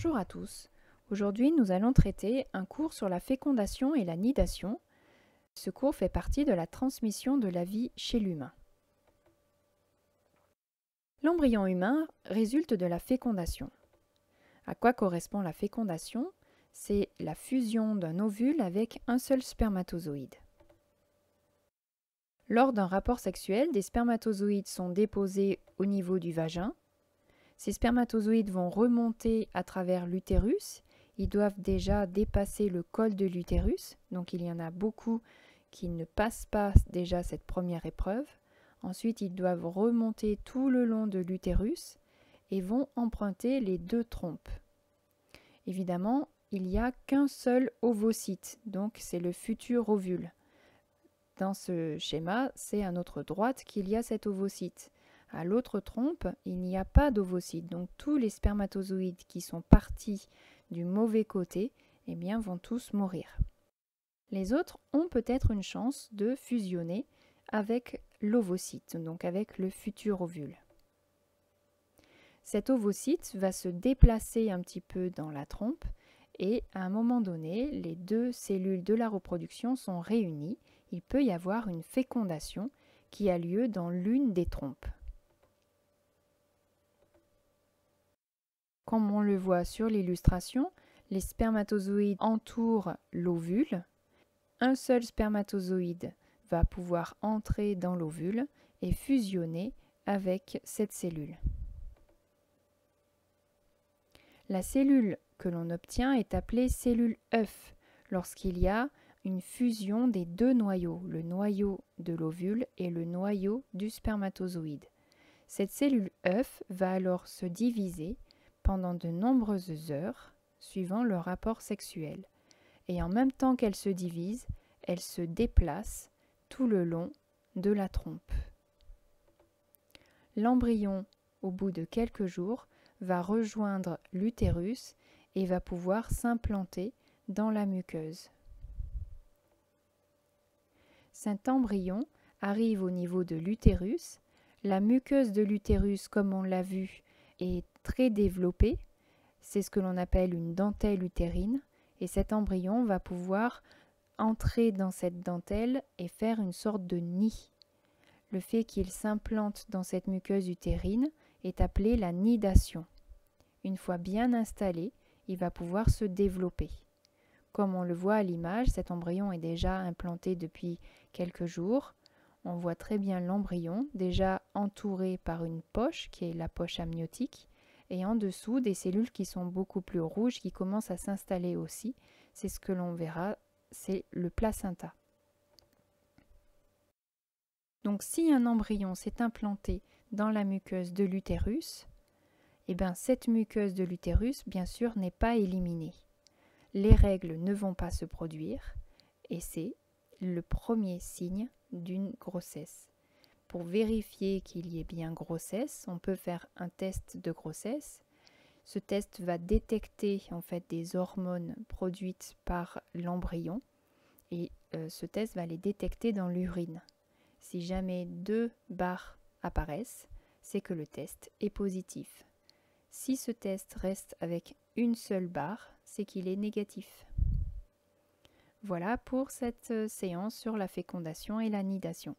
Bonjour à tous. Aujourd'hui, nous allons traiter un cours sur la fécondation et la nidation. Ce cours fait partie de la transmission de la vie chez l'humain. L'embryon humain résulte de la fécondation. À quoi correspond la fécondation? C'est la fusion d'un ovule avec un seul spermatozoïde. Lors d'un rapport sexuel, des spermatozoïdes sont déposés au niveau du vagin. Ces spermatozoïdes vont remonter à travers l'utérus. Ils doivent déjà dépasser le col de l'utérus. Donc il y en a beaucoup qui ne passent pas déjà cette première épreuve. Ensuite, ils doivent remonter tout le long de l'utérus et vont emprunter les deux trompes. Évidemment, il n'y a qu'un seul ovocyte, donc c'est le futur ovule. Dans ce schéma, c'est à notre droite qu'il y a cet ovocyte. À l'autre trompe, il n'y a pas d'ovocyte, donc tous les spermatozoïdes qui sont partis du mauvais côté eh bien, vont tous mourir. Les autres ont peut-être une chance de fusionner avec l'ovocyte, donc avec le futur ovule. Cet ovocyte va se déplacer un petit peu dans la trompe et à un moment donné, les deux cellules de la reproduction sont réunies il peut y avoir une fécondation qui a lieu dans l'une des trompes. Comme on le voit sur l'illustration, les spermatozoïdes entourent l'ovule. Un seul spermatozoïde va pouvoir entrer dans l'ovule et fusionner avec cette cellule. La cellule que l'on obtient est appelée cellule œuf lorsqu'il y a une fusion des deux noyaux, le noyau de l'ovule et le noyau du spermatozoïde. Cette cellule œuf va alors se diviser pendant de nombreuses heures suivant le rapport sexuel. Et en même temps qu'elle se divise, elle se déplace tout le long de la trompe. L'embryon, au bout de quelques jours, va rejoindre l'utérus et va pouvoir s'implanter dans la muqueuse. Cet embryon arrive au niveau de l'utérus. La muqueuse de l'utérus, comme on l'a vu, est très développée. C'est ce que l'on appelle une dentelle utérine. Et cet embryon va pouvoir entrer dans cette dentelle et faire une sorte de nid. Le fait qu'il s'implante dans cette muqueuse utérine est appelé la nidation. Une fois bien installé, il va pouvoir se développer. Comme on le voit à l'image, cet embryon est déjà implanté depuis quelques jours. On voit très bien l'embryon déjà entouré par une poche qui est la poche amniotique et en dessous des cellules qui sont beaucoup plus rouges qui commencent à s'installer aussi. C'est ce que l'on verra, c'est le placenta. Donc si un embryon s'est implanté dans la muqueuse de l'utérus, eh bien cette muqueuse de l'utérus bien sûr n'est pas éliminée les règles ne vont pas se produire et c'est le premier signe d'une grossesse. Pour vérifier qu'il y ait bien grossesse, on peut faire un test de grossesse. Ce test va détecter en fait des hormones produites par l'embryon et euh, ce test va les détecter dans l'urine. Si jamais deux barres apparaissent, c'est que le test est positif. Si ce test reste avec une seule barre, c'est qu'il est négatif. Voilà pour cette euh, séance sur la fécondation et la nidation.